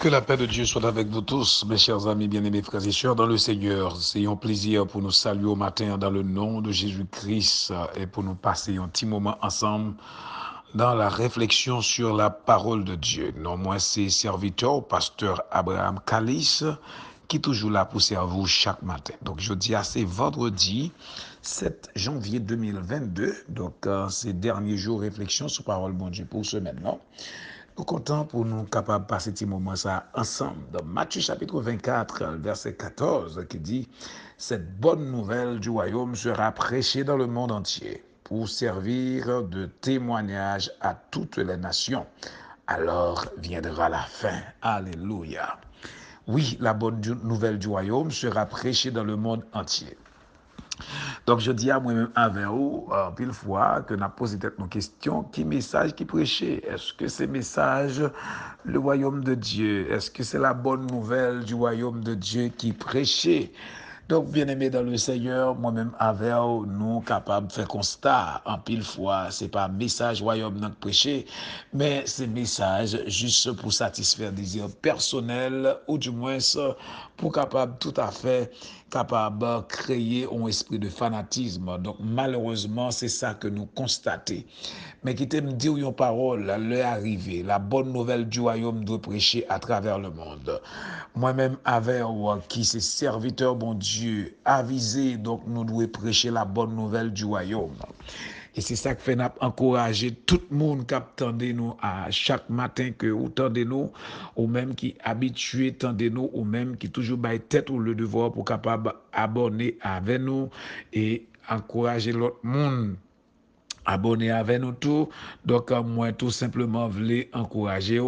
Que la paix de Dieu soit avec vous tous, mes chers amis bien-aimés frères et sœurs dans le Seigneur. C'est un plaisir pour nous saluer au matin dans le nom de Jésus-Christ et pour nous passer un petit moment ensemble dans la réflexion sur la parole de Dieu. Non, moi, c'est serviteur, pasteur Abraham Kalis, qui est toujours là pour servir chaque matin. Donc, je dis à c'est vendredi 7 janvier 2022. Donc, euh, ces derniers jours, réflexion sur parole de Dieu pour ce maintenant. Nous comptons pour nous capables de passer ce moment ça ensemble. Dans Matthieu chapitre 24, verset 14, qui dit, Cette bonne nouvelle du royaume sera prêchée dans le monde entier pour servir de témoignage à toutes les nations. Alors viendra la fin. Alléluia. Oui, la bonne nouvelle du royaume sera prêchée dans le monde entier. Donk je di a mwen mwen avè ou, euh, pil fwa, ke nan pose tèt nou kestyon, ki mesaj ki preche? Eske se mesaj le wayom de Diyo? Eske se la bon nouvel du wayom de Diyo ki preche? Donk, bien-aimé dans le Seigneur, moi-même avèw nou kapab fè konstat. An pil fwa, se pa mesaj wayom nan preche, men se mesaj jist pou satisfèr dizir personel ou du mwens pou kapab tout a fè capable de créer un esprit de fanatisme. Donc malheureusement, c'est ça que nous constatons. Mais qui me dire une parole, l'heure arrivée, la bonne nouvelle du royaume doit prêcher à travers le monde. Moi-même, avec qui c'est serviteur bon Dieu, avisé, donc nous devons prêcher la bonne nouvelle du royaume. E se sak fe nap ankoraje tout moun kap tende nou a chak matin ke ou tende nou, ou menm ki abitue tende nou, ou menm ki toujou bay tet ou le devor pou kapab abone ave nou e ankoraje lot moun. abonnez avec nous tout. Donc, moi, tout simplement, voulez encourager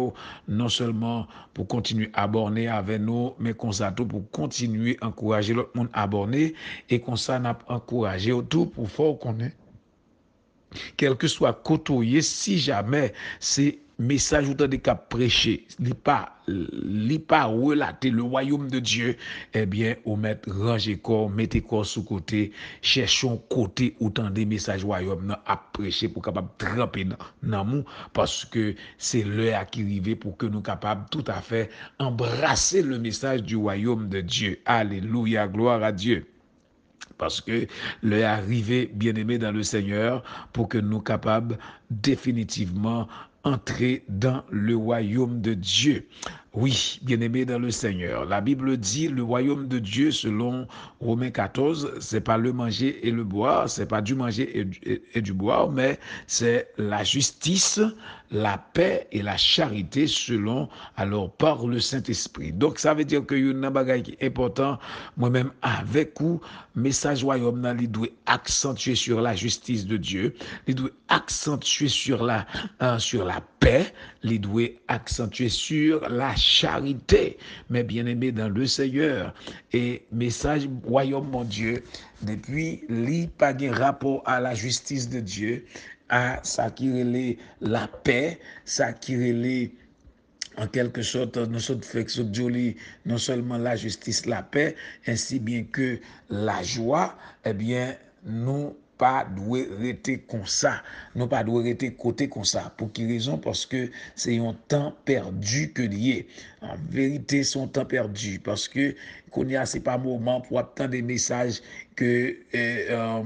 non seulement pour continuer à abonner avec nous, mais comme ça, tout pour continuer à encourager l'autre monde abonné et comme ça, n'a encouragé tout pour faire qu'on est. quel que soit côtoyé, si jamais c'est message ou des cas prêché, n'est pas, li pas relater le royaume de Dieu, eh bien, ou mettre ranger corps, mettez corps sous côté, cherchons côté autant des messages royaume à prêcher pour capable tremper dans parce que c'est l'heure qui arrive pour que nous capables tout à fait embrasser le message du royaume de Dieu. Alléluia, gloire à Dieu parce que l'heure arrivé, bien-aimé dans le Seigneur, pour que nous capables définitivement entrer dans le royaume de Dieu. Oui, bien-aimé dans le Seigneur. La Bible dit le royaume de Dieu selon Romains 14, c'est pas le manger et le boire, c'est pas du manger et du, boire, mais c'est la justice, la paix et la charité selon alors par le Saint-Esprit. Donc ça veut dire que y a un bagage qui est important moi-même avec vous message royaume il doit accentuer sur la justice de Dieu, il doit accentuer sur la euh, sur la paix, il doit accentuer sur la charité, mais bien aimé dans le Seigneur. Et message royaume mon Dieu, depuis li rapport à la justice de Dieu, à ça la paix, ça qui en quelque sorte, nous sommes non seulement la justice, la paix, ainsi bien que la joie, eh bien, nous pas doué rester comme ça. Non pas doué rester côté comme ça. Pour qui raison? Parce que c'est un temps perdu que lié. En vérité, c'est un temps perdu. Parce que qu'on y a, c'est pas moment pour attendre des messages que, euh, euh,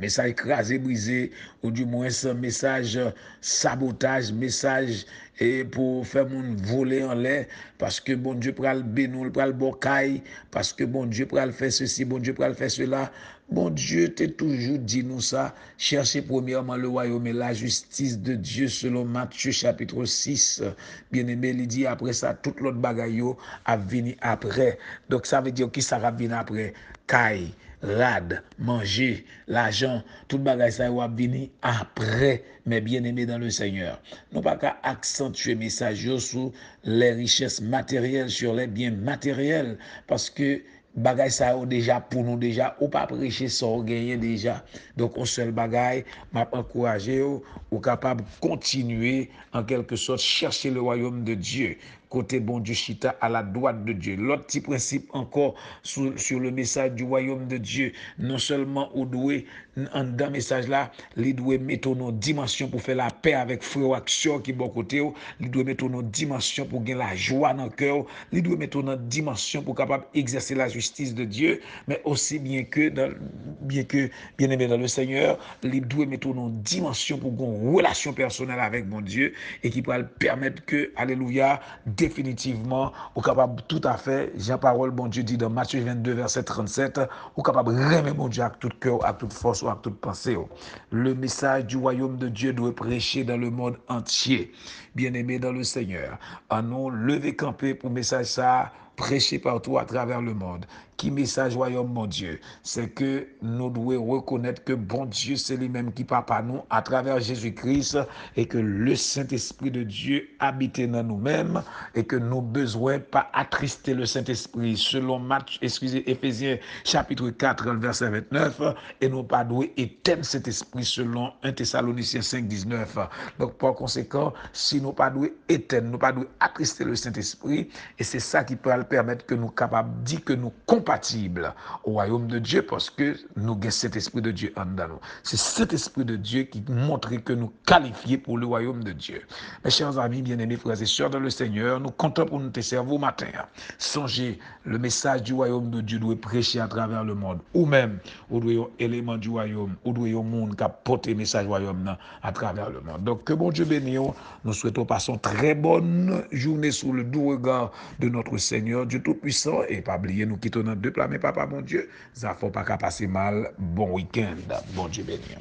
message écrasé, brisé, ou du moins message sabotage, message et pour faire mon voler en l'air, parce que bon Dieu pral bénou, pral bocaille, parce que bon Dieu pral faire ceci, bon Dieu pral faire cela. Bon Dieu t'a toujours dit nous ça, cherchez premièrement le royaume et la justice de Dieu selon Matthieu chapitre 6. Bien-aimé, il dit après ça, tout l'autre bagaille a venu après. Donc ça veut dire qui ça va après? Caille rad, manger, l'argent, tout bagage ça va venir après, mais bien aimé dans le Seigneur. Non pas qu'à accentuer message sur les richesses matérielles, sur les biens matériels, parce que bagay sa yo deja pou nou deja, ou pa preche sa ou genyen deja. Donk ou sel bagay, map ankouraje yo, ou kapab kontinue en kelke sot, chershe le royom de Diyo. Côté bon Dieu chita à la droite de Dieu. L'autre petit principe encore sur, le message du royaume de Dieu, non seulement au doué, dans le message là, il doit mettre nos dimensions pour faire la paix avec frère action qui bon côté, il doit mettre nos dimensions pour gagner la joie dans le cœur, il doit mettre nos dimensions pour capable exercer la justice de Dieu, mais aussi bien que dans, bien que bien aimé dans le Seigneur, il doit mettre nos dimensions pour gagner une relation personnelle avec mon Dieu et qui pourra permettre que alléluia définitivement, ou capable tout à fait, Jean parole, bon Dieu dit dans Matthieu 22, verset 37, ou capable de mon Dieu avec tout cœur, avec toute force, ou avec toute pensée. Le message du royaume de Dieu doit prêcher dans le monde entier. Bien-aimé dans le Seigneur, en nous lever camper pour message ça, prêcher partout à travers le monde. Qui message royaume, mon Dieu? C'est que nous devons reconnaître que bon Dieu, c'est lui-même qui parle par nous à travers Jésus-Christ et que le Saint-Esprit de Dieu habite dans nous-mêmes et que nous besoin pas attrister le Saint-Esprit selon Matthieu, excusez, Éphésiens chapitre 4, verset 29 et nous pas doué éteindre cet esprit selon 1 Thessaloniciens 5, 19. Donc, par conséquent, si nous pas doué éteindre, nous pas doué attrister le Saint-Esprit et c'est ça qui peut permettre que nous capables que nous compatibles au royaume de Dieu parce que nous avons cet esprit de Dieu en nous. C'est cet esprit de Dieu qui montre que nous qualifiés pour le royaume de Dieu. Mes chers amis, bien-aimés frères et sœurs dans le Seigneur, nous comptons pour nous te servir au matin. Songez, le message du royaume de Dieu doit prêcher à travers le monde. Ou même, ou doit élément du royaume, ou doit un monde qui a porté le message du royaume à travers le monde. Donc, que bon Dieu bénisse. Nous souhaitons passer une très bonne journée sous le doux regard de notre Seigneur Dieu Tout-Puissant. Et pas oublier, nous quittons notre deux plats, mais papa, bon Dieu, ça faut pas qu'à passer mal. Bon week-end. Bon Dieu béni.